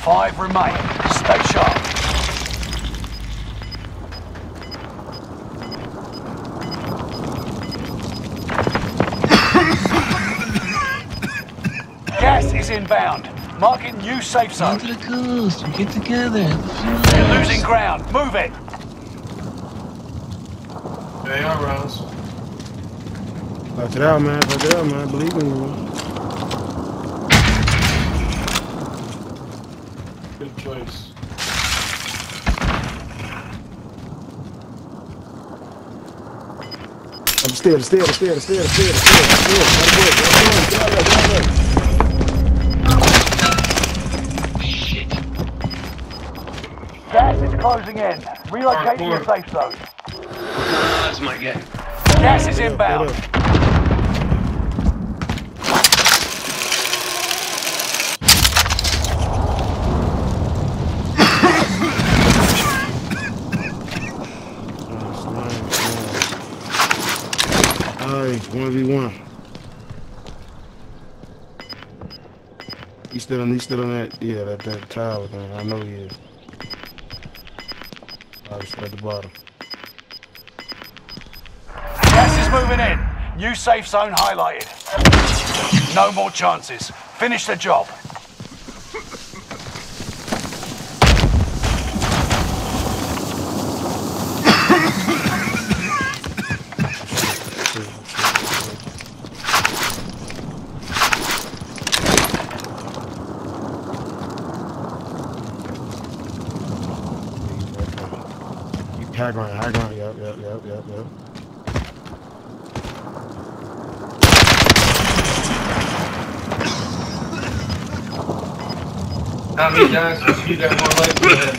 Five remain. Stay sharp. Gas is inbound. Marking new safe zone. Down to the coast. We get together. You're losing ground. Move it. Hey, all rounds. Touch it out, man. Touch it out, man. Believe in you. Good choice. I'm still, still, still, still, still, still, still. Get out of there, get out of there. Shit. Gas is closing in. Relocate to your safe zone. That's my guy. Gas is Hold inbound. Alright, 1v1. He's still on, he's still on that, yeah, that, that tower thing. I know he is. Alright, still at the bottom. Gas is moving in. New safe zone highlighted. No more chances. Finish the job. High ground, high ground, yep, yep, yep, yep, yep. How many guys? You got more life than that.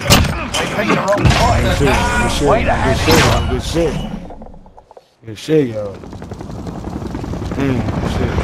They picked the wrong fight. Good shit, Way to good shit, good shit. Good shit, yo. Mm, good shit.